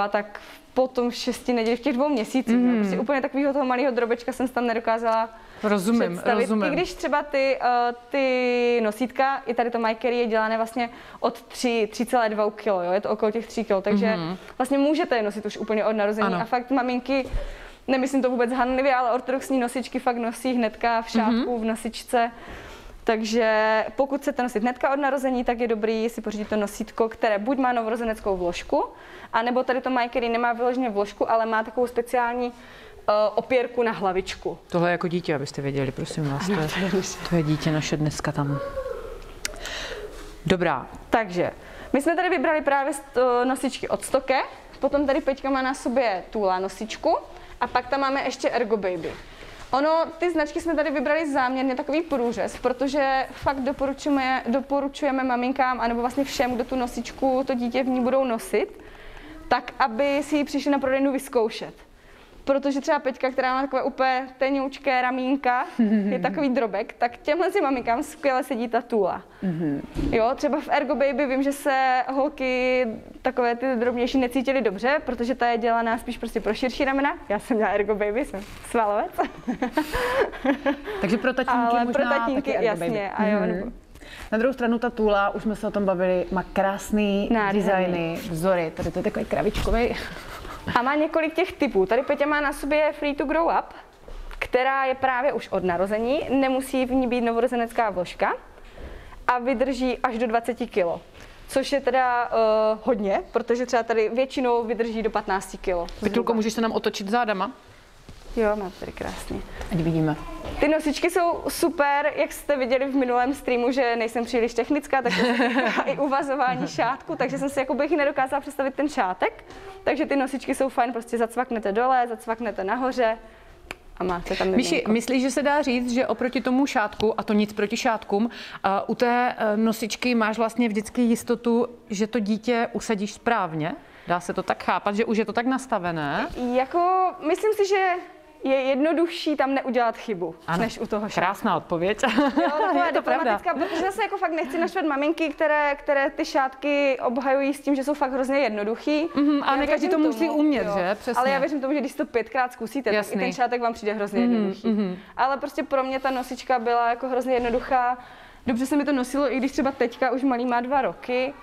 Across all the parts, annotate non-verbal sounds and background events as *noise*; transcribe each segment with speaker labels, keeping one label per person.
Speaker 1: a tak potom v šesti neděli, v těch dvou měsících. Mm. No. Prostě úplně takového toho malého drobečka jsem tam nedokázala
Speaker 2: Rozumím,
Speaker 1: představit.
Speaker 2: rozumím.
Speaker 1: I když třeba ty, uh, ty nosítka, i tady to Mykery je dělané vlastně od 3, 3,2 kg, jo? je to okolo těch 3 kg, takže mm-hmm. vlastně můžete je nosit už úplně od narození
Speaker 2: Ano.
Speaker 1: a fakt maminky, nemyslím to vůbec hanlivě, ale ortodoxní nosičky fakt nosí hnedka v šátku, mm-hmm. v nosičce. Takže pokud chcete nosit hnedka od narození, tak je dobrý si pořídit to nosítko, které buď má novorozeneckou vložku, anebo tady to Mykery nemá vyloženě vložku, ale má takovou speciální uh, opěrku na hlavičku.
Speaker 2: Tohle je jako dítě, abyste věděli, prosím vás. To je, to je dítě naše dneska tam. Dobrá,
Speaker 1: Takže, my jsme tady vybrali právě st- nosičky od Stoke, potom tady Peťka má na sobě Tula nosičku a pak tam máme ještě Ergo Baby. Ono, ty značky jsme tady vybrali záměrně takový průřez, protože fakt doporučujeme, doporučujeme maminkám, anebo vlastně všem, kdo tu nosičku, to dítě v ní budou nosit, tak aby si ji přišli na prodejnu vyzkoušet. Protože třeba Peťka, která má takové úplně teňoučké ramínka, *laughs* je takový drobek, tak těmhle si maminkám skvěle sedí ta tůla. Jo, třeba v Ergo Baby vím, že se holky takové ty drobnější necítily dobře, protože ta je dělaná spíš prostě pro širší ramena. Já jsem měla Ergo Baby, jsem svalovec. *laughs*
Speaker 2: takže pro tatínky
Speaker 1: Ale
Speaker 2: možná
Speaker 1: pro tatínky,
Speaker 2: taky Ergo
Speaker 1: jasně,
Speaker 2: Baby.
Speaker 1: a jo,
Speaker 2: Mhm.
Speaker 1: nebo-
Speaker 2: Na druhou stranu ta tůla, už jsme se o tom bavili, má krásný
Speaker 1: Nádherný.
Speaker 2: designy, vzory. Tady to je takový kravičkový.
Speaker 1: A má několik těch typů. Tady Peťa má na sobě Free to Grow Up, která je právě už od narození, nemusí v ní být novorozenecká vložka a vydrží až do 20 kg. Což je teda uh, hodně, protože třeba tady většinou vydrží do 15 kg.
Speaker 2: Petulko, můžeš se nám otočit zádama?
Speaker 1: Jo, má tady krásně.
Speaker 2: Ať vidíme.
Speaker 1: Ty nosičky jsou super, jak jste viděli v minulém streamu, že nejsem příliš technická, tak to se týká i uvazování šátku, takže jsem si jako bych nedokázala představit ten šátek. Takže ty nosičky jsou fajn, prostě zacvaknete dole, zacvaknete nahoře a máte tam miminko.
Speaker 2: myslíš, že se dá říct, že oproti tomu šátku, a to nic proti šátkům, uh, u té uh, nosičky máš vlastně vždycky jistotu, že to dítě usadíš správně? Dá se to tak chápat, že už je to tak nastavené?
Speaker 1: Jako, myslím si, že je jednodušší tam neudělat chybu,
Speaker 2: Ano.
Speaker 1: než u toho šátku.
Speaker 2: Krásná odpověď.
Speaker 1: Jo, taková *laughs*
Speaker 2: je to pravda.
Speaker 1: protože zase jako fakt nechci naštvat maminky, které, které ty šátky obhajují s tím, že jsou fakt hrozně jednoduchý.
Speaker 2: Mhm, a ne každý to musí umět, že? Přesně.
Speaker 1: Ale já věřím tomu, že když to pětkrát zkusíte,
Speaker 2: Jasný.
Speaker 1: tak i ten šátek vám přijde hrozně
Speaker 2: Mhm,
Speaker 1: jednoduchý. Ale prostě pro mě ta nosička byla jako hrozně jednoduchá. Dobře se mi to nosilo, i když třeba teďka už malý má dva roky,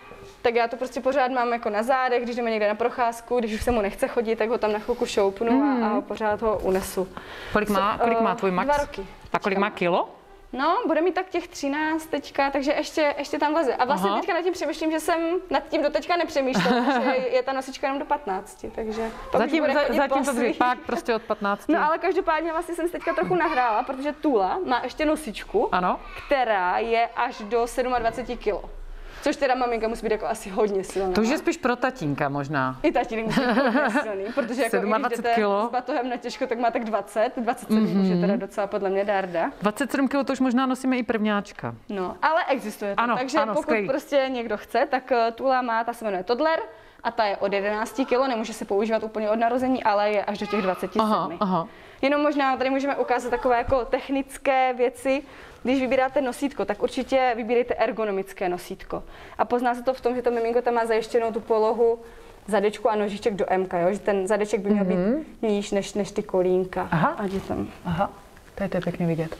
Speaker 1: tak já to prostě pořád mám jako na zádech, když jdeme někde na procházku, když už se mu nechce chodit, tak ho tam na chvilku šoupnu
Speaker 2: Mhm.
Speaker 1: a, a pořád ho unesu.
Speaker 2: Kolik má, kolik má tvůj Max?
Speaker 1: Dva roky.
Speaker 2: A kolik má kilo?
Speaker 1: No, bude mít tak těch 13 teďka, takže ještě, ještě tam vleze. A vlastně
Speaker 2: Aha.
Speaker 1: teďka nad tím přemýšlím, že jsem nad tím do teďka nepřemýšlela, *laughs* že je ta nosička jenom do 15, takže pak
Speaker 2: Zatím,
Speaker 1: bude
Speaker 2: za, zatím to pak prostě od 15.
Speaker 1: No ale každopádně vlastně jsem si teďka trochu nahrála, protože Tula má ještě nosičku,
Speaker 2: Ano.
Speaker 1: která je až do 27 kg. Což teda maminka musí být jako asi hodně silná.
Speaker 2: To už je spíš pro tatínka možná.
Speaker 1: I tatínek musí být hodně *laughs* silný, protože jako i
Speaker 2: 27
Speaker 1: když jdete
Speaker 2: kilo.
Speaker 1: s batohem na těžko, tak má tak 20, 27 mm-hmm. už je teda docela podle mě dárda.
Speaker 2: 27 kg to už možná nosíme i prvňáčka.
Speaker 1: No, ale existuje to.
Speaker 2: Ano,
Speaker 1: Takže
Speaker 2: ano,
Speaker 1: pokud
Speaker 2: skvělý.
Speaker 1: prostě někdo chce, tak eh, Tula má, ta se jmenuje Toddler a ta je od 11 kg, nemůže se používat úplně od narození, ale je až do těch 27.
Speaker 2: Aha, aha.
Speaker 1: Jenom možná tady můžeme ukázat takové jako technické věci. Když vybíráte nosítko, tak určitě vybírejte ergonomické nosítko. A pozná se to v tom, že to miminko tam má zajištěnou tu polohu zadečku a nožiček do MK, jo? že ten zadeček by měl
Speaker 2: Mhm.
Speaker 1: být níž než, než ty kolínka.
Speaker 2: Aha.
Speaker 1: Ať je tam.
Speaker 2: Aha, to je, to je pěkně vidět.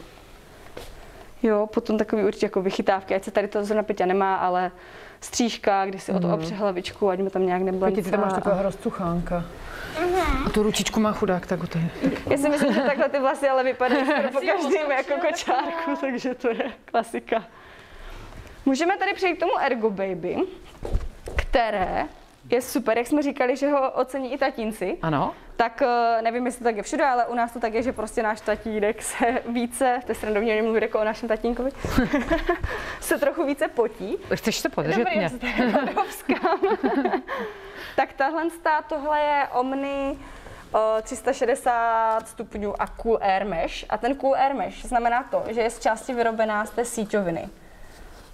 Speaker 1: Jo, potom takový určitě jako vychytávky, ať se tady to zrovna Peťa nemá, ale střížka, kdy si o to opře hlavičku, ať mi tam nějak nebyla
Speaker 2: Pěti, ty tam máš takového rozcuchánka. A tu ručičku má chudák, tak to je.
Speaker 1: Já si myslím, že takhle ty vlasy ale vypadají *laughs* skoro po každém jako kočárku, takže to je klasika. Můžeme tady přejít k tomu Ergo Baby, které je super, jak jsme říkali, že ho ocení i tatínci.
Speaker 2: Ano.
Speaker 1: Tak eh, nevím, jestli to tak je všude, ale u nás to tak je, že prostě náš tatínek se *laughs* více, to je srandovně mluvit jako o našem tatínkovi, *laughs* se trochu více potí.
Speaker 2: Chceš se podržet
Speaker 1: Dobrý,
Speaker 2: mě? *laughs*
Speaker 1: tak tahle stá, tohle je Omni o 360 stupňů a Cool Air Mesh. A ten Cool Air Mesh znamená to, že je z části vyrobená z té síťoviny.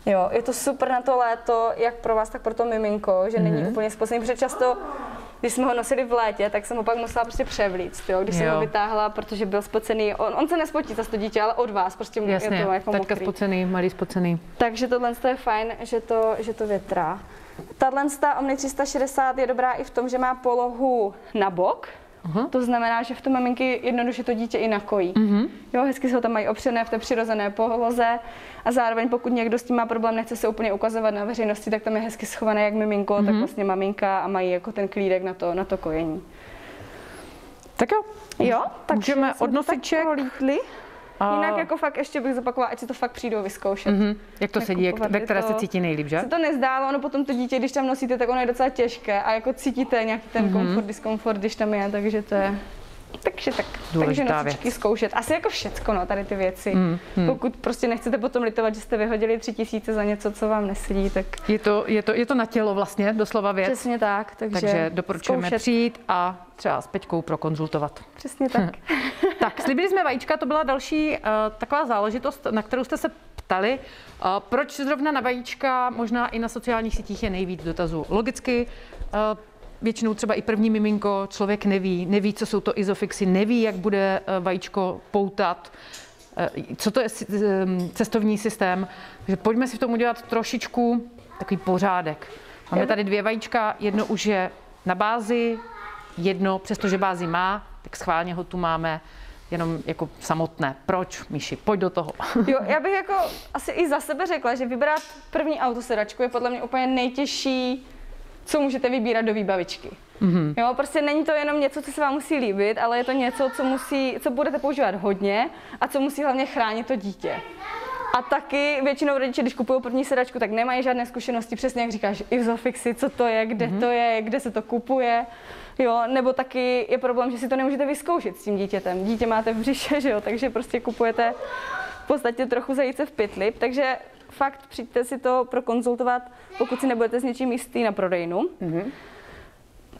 Speaker 1: Jo, je to super na to léto, jak pro vás, tak pro to miminko, že není úplně spocený, protože často, když jsme ho nosili v létě, tak jsem ho pak musela prostě převlíct, jo, když jsem
Speaker 2: Jo.
Speaker 1: ho vytáhla, protože byl spocený. On, on se nespotí za to dítě, ale od vás, prostě
Speaker 2: Jasně,
Speaker 1: je to jako
Speaker 2: taťka
Speaker 1: mokrý.
Speaker 2: spocený, malý spocený.
Speaker 1: Takže tohle je fajn, že to, že to větrá. Tahle Omni 360 je dobrá i v tom, že má polohu na bok, Aha. To znamená, že v tom maminky jednoduše to dítě i nakojí. Uh-huh. Jo, hezky se ho tam mají opřené v té přirozené poloze a zároveň pokud někdo s tím má problém, nechce se úplně ukazovat na veřejnosti, tak tam je hezky schované jak miminko, uh-huh. tak vlastně maminka a mají jako ten klídek na to, na to kojení.
Speaker 2: Tak jo,
Speaker 1: jo
Speaker 2: tak můžeme od nosiček.
Speaker 1: A... Jinak jako fakt ještě bych zopakovala, ať si to fakt přijdou vyzkoušet. Mm-hmm.
Speaker 2: Jak to sedí, jak, ve které to, se cítí nejlíp, že?
Speaker 1: Se to nezdálo, ono potom to dítě, když tam nosíte, tak ono je docela těžké a jako cítíte nějaký ten mm-hmm. komfort, diskomfort, když tam je, takže to je... Takže tak, Důležitá takže nosičky věc. zkoušet. Asi jako všecko, no, tady ty věci. Mm, mm. Pokud prostě nechcete potom litovat, že jste vyhodili tři tisíce za něco, co vám nesedí, tak...
Speaker 2: Je to, je to, je to na tělo vlastně, doslova věc.
Speaker 1: Přesně tak. Takže,
Speaker 2: takže doporučujeme zkoušet. přijít a třeba s Peťkou prokonzultovat.
Speaker 1: Přesně tak.
Speaker 2: Slibili jsme vajíčka, to byla další uh, taková záležitost, na kterou jste se ptali. Uh, proč zrovna na vajíčka, možná i na sociálních sítích je nejvíc dotazů? Logicky, uh, většinou třeba i první miminko, člověk neví, neví, co jsou to izofixy, neví, jak bude vajíčko poutat, co to je cestovní systém. Takže pojďme si v tom udělat trošičku takový pořádek. Máme tady dvě vajíčka, jedno už je na bázi, jedno, přestože bázi má, tak schválně ho tu máme jenom jako samotné. Proč, Míši? Pojď do toho.
Speaker 1: Jo, já bych jako asi i za sebe řekla, že vybrat první autosedačku je podle mě úplně nejtěžší, co můžete vybírat do výbavičky. Mm-hmm. Jo, prostě není to jenom něco, co se vám musí líbit, ale je to něco, co, musí, co budete používat hodně a co musí hlavně chránit to dítě. A taky většinou rodiče, když kupují první sedačku, tak nemají žádné zkušenosti, přesně jak říkáš, Isofixy, co to je, kde mm-hmm. to je, kde se to kupuje. Jo, nebo taky je problém, že si to nemůžete vyzkoušet s tím dítětem. Dítě máte v břiše, že jo, takže prostě kupujete v podstatě trochu zajíce v pytli. Takže fakt přijďte si to prokonzultovat, pokud si nebudete s něčím jistý na prodejnu. Mm-hmm.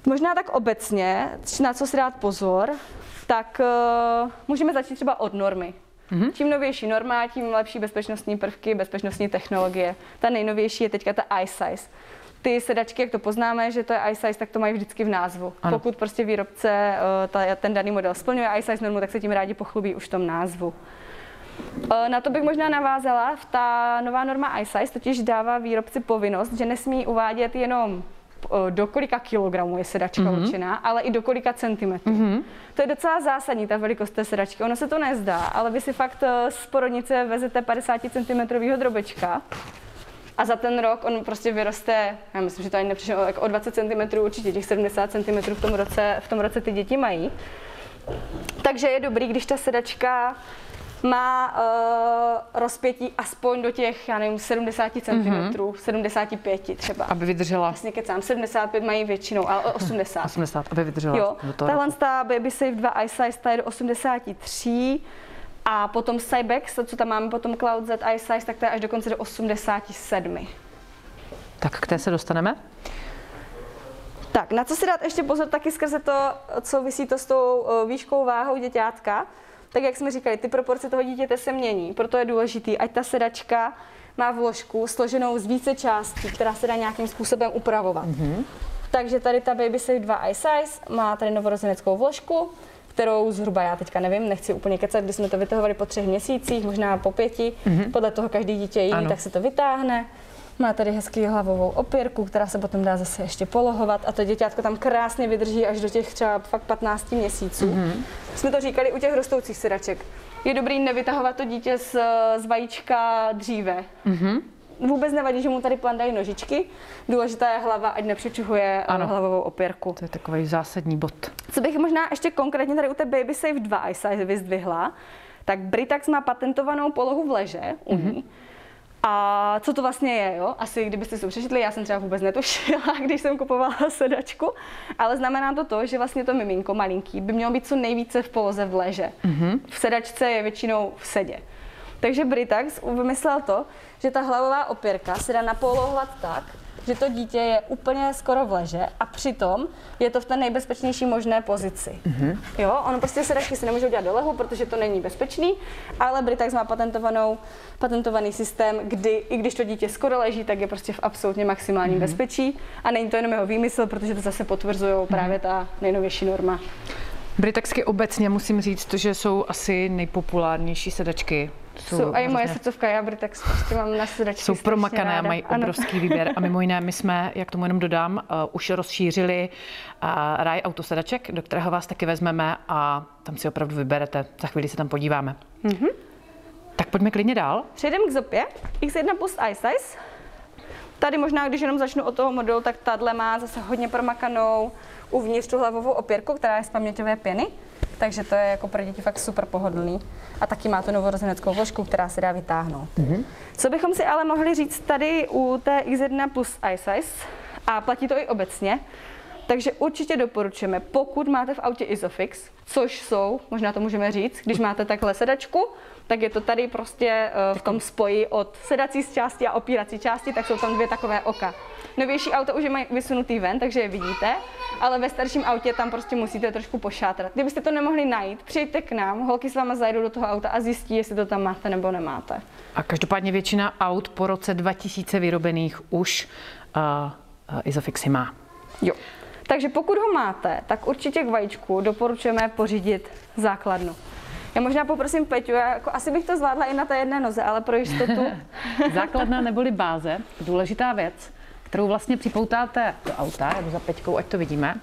Speaker 1: Možná tak obecně, na co si dát pozor, tak uh, můžeme začít třeba od normy. Mm-hmm. Čím novější norma, tím lepší bezpečnostní prvky, bezpečnostní technologie. Ta nejnovější je teďka ta iSize ty sedačky, jak to poznáme, že to je iSize, tak to mají vždycky v názvu. Ano. Pokud prostě výrobce eh, ta, ten daný model splňuje iSize normu, tak se tím rádi pochlubí už v tom názvu. Eh, na to bych možná navázala. Ta nová norma iSize totiž dává výrobci povinnost, že nesmí uvádět jenom eh, do kolika kilogramů je sedačka mm-hmm. určená, ale i do kolika centimetrů. Mm-hmm. To je docela zásadní, ta velikost té sedačky. Ono se to nezdá, ale vy si fakt z porodnice vezete 50 cm drobečka a za ten rok on prostě vyroste, já myslím, že to ani nepřišlo, jako o 20 cm, určitě těch 70 cm v tom roce, v tom roce ty děti mají. Takže je dobrý, když ta sedačka má uh, rozpětí aspoň do těch, já nevím, 70 cm, mm-hmm. 75 třeba.
Speaker 2: Aby vydržela.
Speaker 1: Vlastně kecám, 75 mají většinou, ale 80.
Speaker 2: 80, aby vydržela.
Speaker 1: Jo, tahle Baby Safe 2 iSize, ta je do 83 a potom Cybex, co tam máme potom Cloud Z iSize, tak to je až dokonce do 87.
Speaker 2: Tak k té se dostaneme?
Speaker 1: Tak, na co si dát ještě pozor taky skrze to, co vysí to s tou výškou váhou děťátka, tak jak jsme říkali, ty proporce toho dítěte se mění, proto je důležitý, ať ta sedačka má vložku složenou z více částí, která se dá nějakým způsobem upravovat. Mm-hmm. Takže tady ta Baby Safe 2 iSize má tady novorozeneckou vložku, kterou zhruba já teďka nevím, nechci úplně kecat, když jsme to vytahovali po třech měsících, možná po pěti, mm-hmm. podle toho každý dítě jiný, ano. tak se to vytáhne. Má tady hezký hlavovou opěrku, která se potom dá zase ještě polohovat a to děťátko tam krásně vydrží až do těch třeba fakt 15 měsíců. Mm-hmm. Jsme to říkali u těch rostoucích sedaček. Je dobrý nevytahovat to dítě z, z vajíčka dříve. Mm-hmm vůbec nevadí, že mu tady plandají nožičky. Důležitá je hlava, ať nepřečuhuje eh, ano. hlavovou opěrku.
Speaker 2: To je takový zásadní bod.
Speaker 1: Co bych možná ještě konkrétně tady u té Baby Safe 2 iSize vyzdvihla, tak Britax má patentovanou polohu v leže mm-hmm. A co to vlastně je, jo? Asi kdybyste si to přečetli, já jsem třeba vůbec netušila, *laughs* když jsem kupovala sedačku, ale znamená to to, že vlastně to miminko malinký by mělo být co nejvíce v poloze v leže. Mm-hmm. V sedačce je většinou v sedě. Takže Britax vymyslel to, že ta hlavová opěrka se dá napolohovat tak, že to dítě je úplně skoro v leže a přitom je to v té nejbezpečnější možné pozici. Mm-hmm. Jo, ono prostě sedačky si nemůžou dělat do lehu, protože to není bezpečný, ale Britax má patentovanou, patentovaný systém, kdy i když to dítě skoro leží, tak je prostě v absolutně maximálním mm-hmm. bezpečí a není to jenom jeho výmysl, protože to zase potvrzují mm-hmm. právě ta nejnovější norma.
Speaker 2: Britexky obecně musím říct, že jsou asi nejpopulárnější sedačky.
Speaker 1: Jsou, a i moje srdcovka, já Britex prostě mám na sedačky
Speaker 2: Jsou promakané
Speaker 1: ráda.
Speaker 2: mají obrovský ano. výběr. A mimo jiné, my jsme, jak tomu jenom dodám, uh, už rozšířili uh, ráj autosedaček, do kterého vás taky vezmeme a tam si opravdu vyberete. Za chvíli se tam podíváme. Mm-hmm. Tak pojďme klidně dál.
Speaker 1: Přejdeme k Zopě. X1 plus iSize. Tady možná, když jenom začnu od toho modelu, tak tahle má zase hodně promakanou uvnitř tu hlavovou opěrku, která je z paměťové pěny. Takže to je jako pro děti fakt super pohodlný. A taky má tu novorozeneckou vložku, která se dá vytáhnout. Mm-hmm. Co bychom si ale mohli říct tady u té X1 plus iSize, a platí to i obecně, takže určitě doporučujeme, pokud máte v autě Isofix, což jsou, možná to můžeme říct, když máte takhle sedačku, tak je to tady prostě eh, v tom spoji od sedací části a opírací části, tak jsou tam dvě takové oka. Novější auto už je mají vysunutý ven, takže je vidíte, ale ve starším autě tam prostě musíte trošku pošátrat. Kdybyste to nemohli najít, přijďte k nám, holky s váma zajdou do toho auta a zjistí, jestli to tam máte nebo nemáte.
Speaker 2: A každopádně většina aut po roce 2000 vyrobených už uh, uh, Isofixy má.
Speaker 1: Jo. Takže pokud ho máte, tak určitě k vajíčku doporučujeme pořídit základnu. Já možná poprosím Peťu, já jako asi bych to zvládla i na té jedné noze, ale pro jistotu. *laughs*
Speaker 2: Základna neboli báze, důležitá věc, kterou vlastně připoutáte do auta, já za Peťkou, ať to vidíme.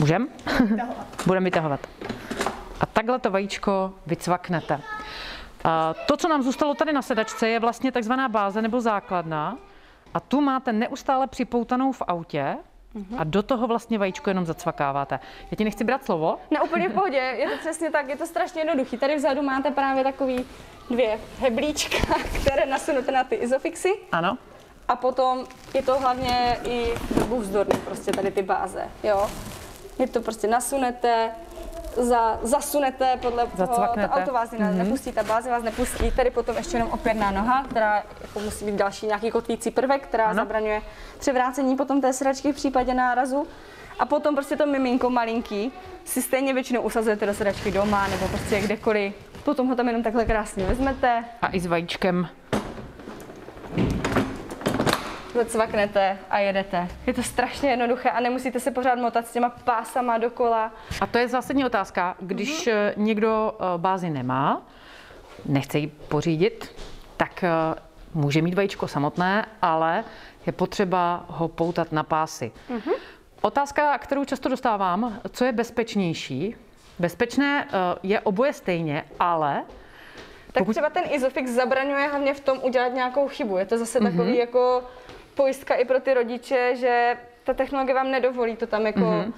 Speaker 2: Můžem? *laughs* Budeme vytahovat. A takhle to vajíčko vycvaknete. A to, co nám zůstalo tady na sedačce, je vlastně takzvaná báze nebo základna. A tu máte neustále připoutanou v autě, Mm-hmm. A do toho vlastně vajíčko jenom zacvakáváte. Já ti nechci brát slovo.
Speaker 1: Ne, úplně v pohodě, je to přesně tak, je to strašně jednoduchý. Tady vzadu máte právě takový dvě heblíčka, které nasunete na ty izofixy.
Speaker 2: Ano.
Speaker 1: A potom je to hlavně i vzdorný, prostě tady ty báze, jo. Je to prostě nasunete, za, zasunete podle
Speaker 2: Zacvaknete.
Speaker 1: to auto vás mm-hmm. nepustí, ta báze vás nepustí. Tady potom ještě jenom opěrná noha, která jako musí být další nějaký kotvící prvek, která ano. zabraňuje převrácení potom té sedačky v případě nárazu. A potom prostě to miminko malinký si stejně většinou usazujete do sedačky doma nebo prostě kdekoliv. Potom ho tam jenom takhle krásně vezmete.
Speaker 2: A i s vajíčkem
Speaker 1: zacvaknete a jedete. Je to strašně jednoduché a nemusíte se pořád motat s těma pásama dokola.
Speaker 2: A to je zásadní otázka. Když mm-hmm. někdo eh, bázi nemá, nechce ji pořídit, tak eh, může mít vajíčko samotné, ale je potřeba ho poutat na pásy. Mm-hmm. Otázka, kterou často dostávám, co je bezpečnější? Bezpečné je oboje stejně, ale
Speaker 1: tak pokud... třeba ten Isofix zabraňuje hlavně v tom udělat nějakou chybu. Je to zase mm-hmm. takový jako pojistka i pro ty rodiče, že ta technologie vám nedovolí to tam jako mm-hmm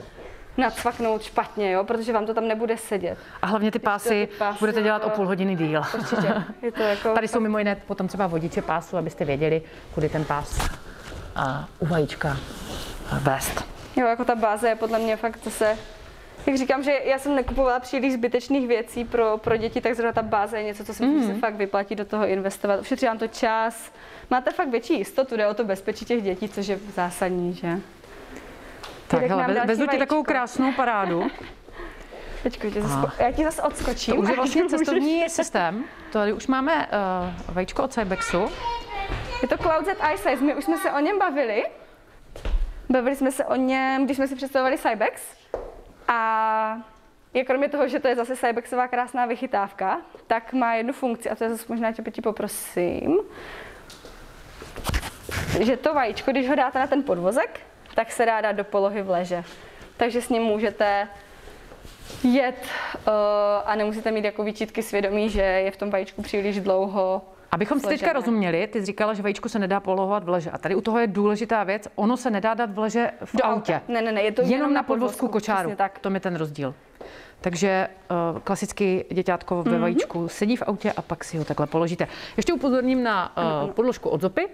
Speaker 1: nacvaknout špatně, jo, protože vám to tam nebude sedět.
Speaker 2: A hlavně ty pásy, ty pásy budete dělat o půl hodiny díl.
Speaker 1: Určitě. Je to *laughs* jako
Speaker 2: Tady jsou mimo jiné potom třeba vodiče pásu, abyste věděli, kudy ten pás a u vajíčka vést.
Speaker 1: Jo, jako ta báze je podle mě fakt zase jak říkám, že já jsem nekupovala příliš zbytečných věcí pro, pro děti, tak zrovna ta báze je něco, co si mm. se fakt vyplatí do toho investovat. Ušetří vám to čas, máte fakt větší jistotu, jde o to bezpečí těch dětí, což je zásadní, že?
Speaker 2: Tak, hele, vezmu ti takovou krásnou parádu. *laughs*
Speaker 1: Počkej, zase, já ti zase odskočím.
Speaker 2: To už je *laughs* vlastně cestovní systém. Tady už máme uh, vajíčko od Cybexu.
Speaker 1: Je to Cloud Z iSize, my už jsme se o něm bavili. Bavili jsme se o něm, když jsme si představovali Cybex. A je kromě toho, že to je zase Cybexová krásná vychytávka, tak má jednu funkci, a to je zase možná tě Peti poprosím, že to vajíčko, když ho dáte na ten podvozek, tak se dá dát do polohy v leže. Takže s ním můžete jet uh, a nemusíte mít jako výčitky svědomí, že je v tom vajíčku příliš dlouho.
Speaker 2: Abychom si teďka rozuměli, ty jsi říkala, že vajíčku se nedá polohovat v leže. A tady u toho je důležitá věc, ono se nedá dát v leže v
Speaker 1: Do
Speaker 2: autě.
Speaker 1: Ne, ne, ne, je to
Speaker 2: jenom, jenom na podvozku kočáru. Tak. To je ten rozdíl. Takže uh, klasicky děťátko ve mm-hmm. vajíčku sedí v autě a pak si ho takhle položíte. Ještě upozorním na uh, podložku od Zopy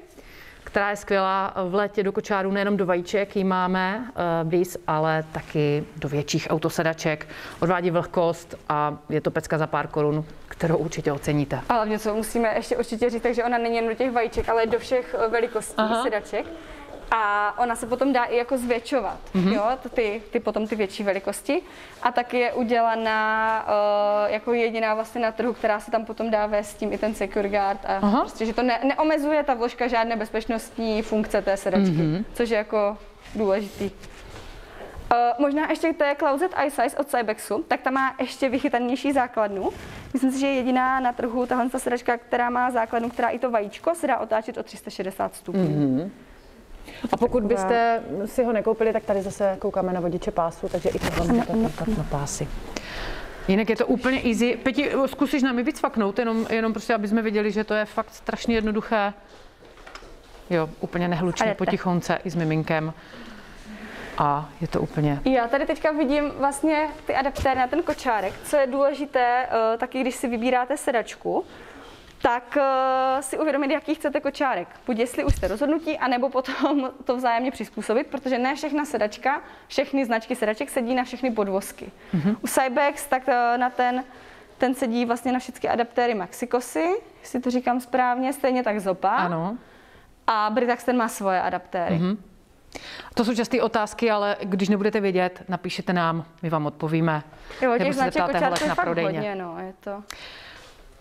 Speaker 2: která je skvělá v létě do kočáru, nejenom do vajíček ji máme uh, blíz, ale taky do větších autosedaček. Odvádí vlhkost a je to pecka za pár korun, kterou určitě oceníte.
Speaker 1: Ale hlavně co musíme ještě určitě říct, takže ona není jen do těch vajíček, ale do všech eh, velikostí Aha. sedaček a ona se potom dá i jako zvětšovat, mm-hmm. jo, ty, ty potom ty větší velikosti a taky je udělaná uh, jako jediná vlastně na trhu, která se tam potom dá vést tím i ten Secure Guard a Aha. prostě, že to ne, neomezuje ta vložka žádné bezpečnostní funkce té sedačky, mm-hmm. což je jako důležitý. Uh, možná ještě k té Cloudset iSize od Cybexu, tak ta má ještě vychytanější základnu. Myslím si, že je jediná na trhu tahle sedačka, která má základnu, která i to vajíčko se dá otáčet o 360 stupňů. Mm-hmm.
Speaker 2: A pokud byste si ho nekoupili, tak tady zase koukáme na vodiče pásu, takže i tohle můžete koukat na pásy. Jinak je to úplně easy. Peti, zkusíš nám i víc faknout, jenom, jenom prostě, aby jsme viděli, že to je fakt strašně jednoduché. Jo, úplně nehlučně, potichonce i s miminkem. A je to úplně...
Speaker 1: Já tady teďka vidím vlastně ty adaptéry na ten kočárek. Co je důležité, eh, taky když si vybíráte sedačku, tak uh, si uvědomit, jaký chcete kočárek. Buď jestli už jste rozhodnutí, anebo potom *laughs* to vzájemně přizpůsobit, protože ne všechna sedačka, všechny značky sedaček sedí na všechny podvozky. Mm-hmm. U Cybex tak uh, na ten, ten sedí vlastně na všechny adaptéry Maxikosy, jestli to říkám správně, stejně tak Zopa.
Speaker 2: Ano.
Speaker 1: A Britax ten má svoje adaptéry. Mm-hmm.
Speaker 2: To jsou časté otázky, ale když nebudete vědět, napíšete nám, my vám odpovíme.
Speaker 1: Jo, těch značek kočárků je fakt hodně, no, je to...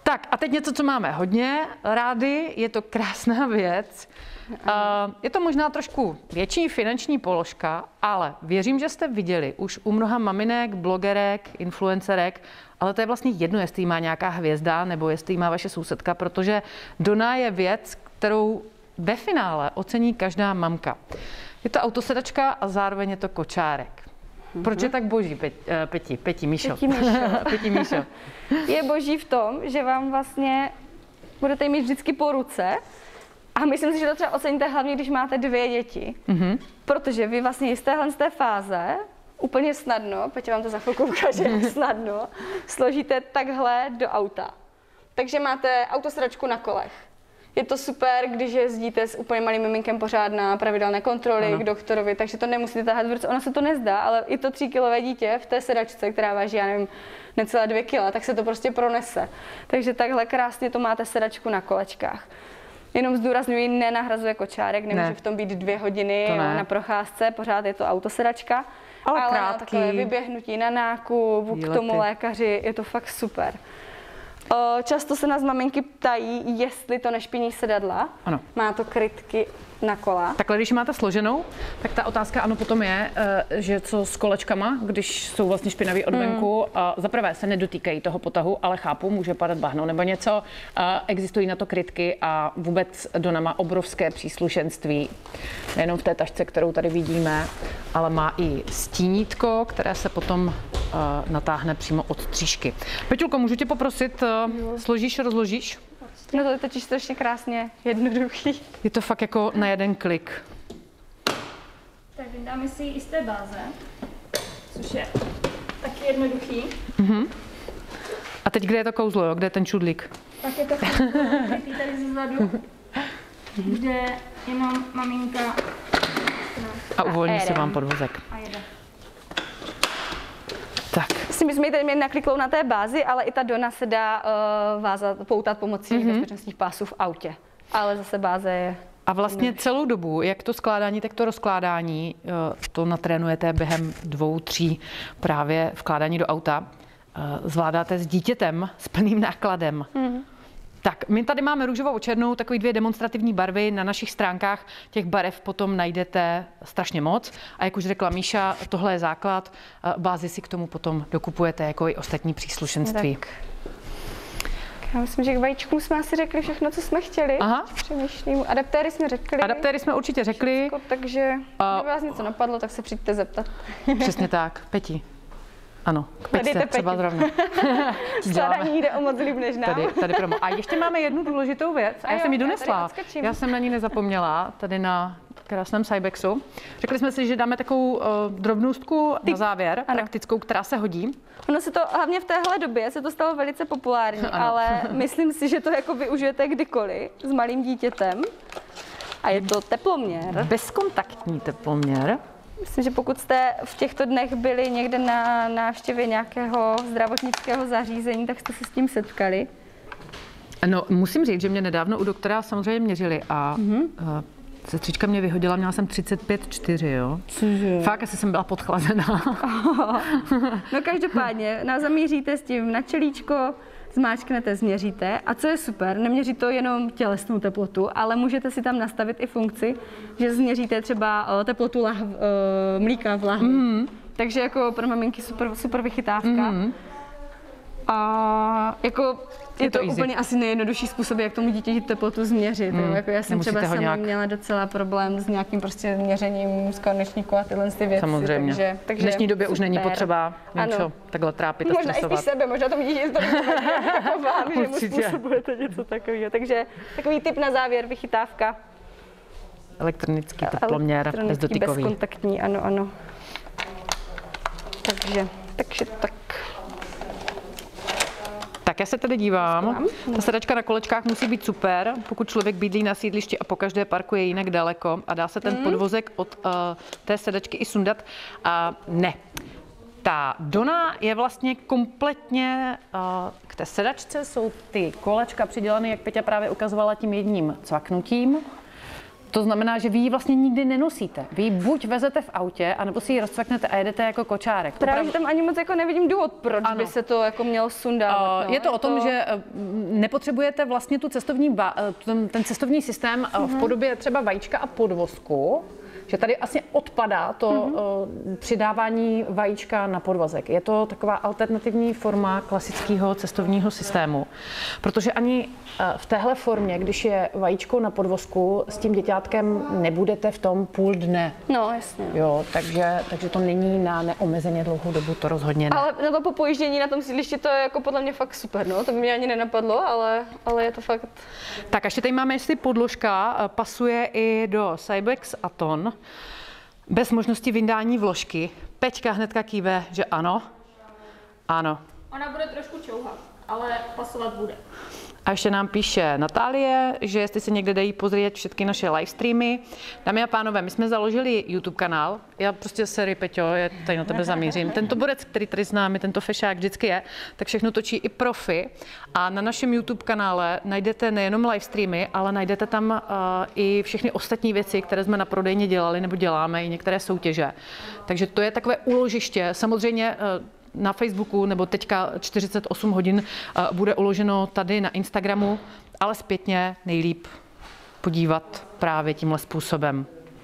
Speaker 2: Tak a teď něco, co máme hodně rádi, je to krásná *laughs* věc. Je to možná trošku větší finanční položka, ale věřím, že jste viděli už u mnoha maminek, blogerek, influencerek, ale to je vlastně jedno, jestli má nějaká hvězda nebo jestli má vaše sousedka, protože Dona je věc, kterou ve finále ocení každá mamka. Je to autosedačka a zároveň je to kočárek. Mm-hmm. Proč je tak boží, uh, Peti, Peti, Míšo?
Speaker 1: Peti, Míšo. *laughs*
Speaker 2: Peti, Míšo.
Speaker 1: Je boží v tom, že vám vlastně budete mít vždycky po ruce a myslím si, že to třeba oceníte hlavně, když máte dvě děti. Mm-hmm. Protože vy vlastně z téhle z té fáze úplně snadno, Petě vám to za chvilku ukáže, jak *laughs* snadno, složíte takhle do auta. Takže máte autosračku na kolech je to super, když jezdíte s úplně malým miminkem pořád na pravidelné kontroly ano. k doktorovi, takže to nemusíte tahat v ruce. Ono se to nezdá, ale i to tříkilové dítě v té sedačce, která váží, já nevím, necelé dvě kila, tak se to prostě pronese. Takže takhle krásně to máte sedačku na kolečkách. Jenom zdůraznuju, nenahrazuje kočárek, nemůže ne. v tom být dvě hodiny na procházce, pořád je to autosedačka.
Speaker 2: Ale, ale krátký.
Speaker 1: na vyběhnutí na nákup, k tomu lékaři, je to fakt super. Často se nás maminky ptají, jestli to nešpiní sedadla.
Speaker 2: Ano.
Speaker 1: Má to krytky na kola.
Speaker 2: Takhle, když máte složenou, tak ta otázka ano potom je, eh, že co s kolečkama, když jsou vlastně špinavý od venku. Hmm. Za prvé se nedotýkají toho potahu, ale chápu, může padat bahno nebo něco. Existují na to krytky a vůbec Dona má obrovské příslušenství. Nejenom v té tašce, kterou tady vidíme, ale má i stínítko, které se potom natáhne přímo od střížky. Peťulko, můžu tě poprosit, eh, složíš, rozložíš?
Speaker 1: No to je totiž strašně krásně jednoduchý.
Speaker 2: Je to fakt jako na jeden klik.
Speaker 1: Tak vydáme si ji i z té báze, což je taky jednoduchý. Mm-hmm.
Speaker 2: A teď kde je to kouzlo, jo? kde je ten čudlík?
Speaker 1: Tak je to kouzlo, tady zezadu, kde jenom maminka
Speaker 2: a uvolní se vám podvozek.
Speaker 1: A jede. Si my jsme ji tady měli nakliklou na té bázi, ale i ta dona se dá uh, vázat, poutat pomocí mm-hmm. bezpečnostních pásů v autě. Ale zase báze je
Speaker 2: a vlastně celou dobu, jak to skládání, tak to rozkládání, eh, to natrénujete během dvou, tří právě vkládání do auta. Eh, zvládáte s dítětem s plným nákladem. Mm. Tak, my tady máme růžovou černou, takový dvě demonstrativní barvy. Na našich stránkách těch barev potom najdete strašně moc. A jak už řekla Míša, tohle je základ. Bázi si k tomu potom dokupujete jako i ostatní příslušenství. Tak.
Speaker 1: Já myslím, že k vajíčkům jsme asi řekli všechno, co jsme chtěli.
Speaker 2: Aha.
Speaker 1: Přemýšlím. Adaptéry jsme řekli.
Speaker 2: Adaptéry jsme určitě řekli.
Speaker 1: Všechno, takže kdyby vás něco napadlo, tak se přijďte zeptat.
Speaker 2: Přesně tak. *laughs* Peti. Ano, k pečce třeba zrovna. *laughs*
Speaker 1: Skládání jde o moc líp než nám.
Speaker 2: Tady, tady promo. A ještě máme jednu důležitou věc, a, a já jsem ji donesla. Já, já jsem na ní nezapomněla, tady na krásném Cybexu. Řekli jsme si, že dáme takovou uh, drobnůstku na závěr, ano. praktickou, která se hodí.
Speaker 1: Ono se to, hlavně v téhle době se to stalo velice populární, ano. ale *laughs* myslím si, že to jako využijete kdykoliv s malým dítětem. A je to teploměr.
Speaker 2: Bezkontaktní teploměr.
Speaker 1: Myslím, že pokud jste v těchto dnech byli někde na návštěvě nějakého zdravotnického zařízení, tak jste se s tím setkali.
Speaker 2: No, musím říct, že mě nedávno u doktora samozřejmě měřili a mm-hmm. Sestřička mě vyhodila, měla jsem 35,4, jo.
Speaker 1: Cože?
Speaker 2: Fakt, asi jsem byla podchlazená. *laughs*
Speaker 1: no každopádně, nás zamíříte s tím na čelíčko, zmáčknete, změříte a co je super, neměří to jenom tělesnou teplotu, ale můžete si tam nastavit i funkci, že změříte třeba eh, teplotu lah, eh, mlíka v lahvi. Mm. Takže jako pro maminky super, super vychytávka. Mm. A jako je, je to, to úplně asi nejjednodušší způsob, jak tomu dítěti teplotu změřit. Mm. Jako já jsem Nemusíte třeba sama nějak... měla docela problém s nějakým prostě měřením z konečníku a tyhle ty věci.
Speaker 2: Samozřejmě. Takže, takže v dnešní době super. už není potřeba něco takhle trápit a
Speaker 1: Možná stresovat. i spíš sebe, možná tomu dítě to vám, že mu způsobujete něco takového. Takže takový tip na závěr, vychytávka.
Speaker 2: Elektronický teploměr, Elektronický, bezdotykový.
Speaker 1: bezkontaktní, ano, ano. Takže, takže tak.
Speaker 2: Tak já se tady dívám. Ta sedačka na kolečkách musí být super, pokud člověk bydlí na sídlišti a po každé parkuje jinak daleko a dá se ten mm. podvozek od uh, té sedačky i sundat. A uh, ne. Ta dona je vlastně kompletně uh, k té sedačce, jsou ty kolečka přidělané, jak Peťa právě ukazovala tím jedním cvaknutím. To znamená, že vy ji vlastně nikdy nenosíte. Vy ji buď vezete v autě, anebo si ji rozcvaknete a jedete jako kočárek.
Speaker 1: Právě, že tam ani moc jako nevidím důvod, proč ano. by se to jako mělo sundat.
Speaker 2: Uh, je to o tom, to... že eh, nepotřebujete vlastně tu cestovní, eh, ten, ten cestovní systém uh-huh. v mhm. podobě třeba vajíčka a podvozku, že tady asi odpadá to mm-hmm. přidávání vajíčka na podvazek. Je to taková alternativní forma klasického cestovního systému, protože ani eh, v téhle formě, když je vajíčko na podvozku, s tím děťátkem nebudete v tom půl dne.
Speaker 1: No, jasně.
Speaker 2: Jo, takže, takže to není na neomezeně dlouhou dobu, to rozhodně ne.
Speaker 1: Ale na to po pojíždění na tom sídlišti to je jako podle mě fakt super, no, to by mě ani nenapadlo, ale, ale je to fakt...
Speaker 2: Tak a ještě tady máme, jestli podložka eh, pasuje i do Cybex Aton, bez možnosti vyndání vložky. Peťka hnedka kýve, že ano. Ano.
Speaker 1: Ona bude trošku čouhat, ale pasovat bude.
Speaker 2: A ještě nám píše Natálie, že jestli se někde dají pozrieť všechny naše live streamy. Dámy a pánové, my jsme založili YouTube kanál. Já prostě sérii Peťo, já tady na tebe zamířím. Tento borec, který tady s námi, tento fešák vždycky je, tak všechno točí i profi. A na našem YouTube kanále najdete nejenom live streamy, ale najdete tam uh, i všechny ostatní věci, které jsme na prodejně dělali nebo děláme, i některé soutěže. Takže to je takové úložiště. Samozřejmě uh, na Facebooku nebo teďka 48 hodin eh, bude uloženo tady na Instagramu, ale zpětně nejlíp podívat právě tímhle způsobem.